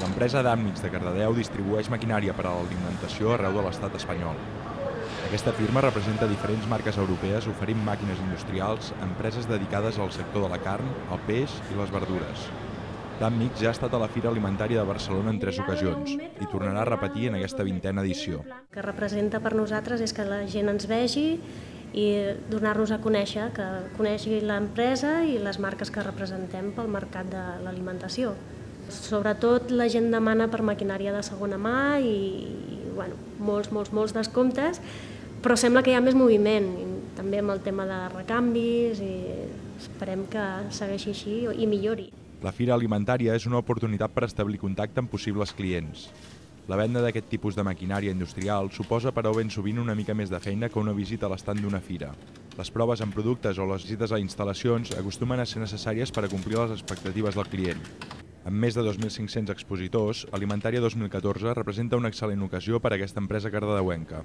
L'empresa d'Àmnics de Cardedeu distribueix maquinària per a l'alimentació arreu de l'estat espanyol. Aquesta firma representa diferents marques europees oferint màquines industrials a empreses dedicades al sector de la carn, el peix i les verdures. D'Àmnics ja ha estat a la Fira Alimentària de Barcelona en tres ocasions i tornarà a repetir en aquesta vintena edició. El que representa per nosaltres és que la gent ens vegi i donar-nos a conèixer, que conegui l'empresa i les marques que representem pel mercat de l'alimentació. Sobretot la gent demana per maquinària de segona mà i, bueno, molts, molts, molts descomptes, però sembla que hi ha més moviment, també amb el tema de recanvis i esperem que segueixi així i millori. La Fira Alimentària és una oportunitat per establir contacte amb possibles clients. La venda d'aquest tipus de maquinària industrial suposa, però, ben sovint una mica més de feina que una visita a l'estand d'una fira. Les proves en productes o les visites a instal·lacions acostumen a ser necessàries per a complir les expectatives del client. Amb més de 2.500 expositors, Alimentària 2014 representa una excel·lent ocasió per a aquesta empresa cardedeuenca.